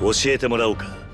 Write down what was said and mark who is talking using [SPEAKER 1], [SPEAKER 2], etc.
[SPEAKER 1] 教えてもらおうか。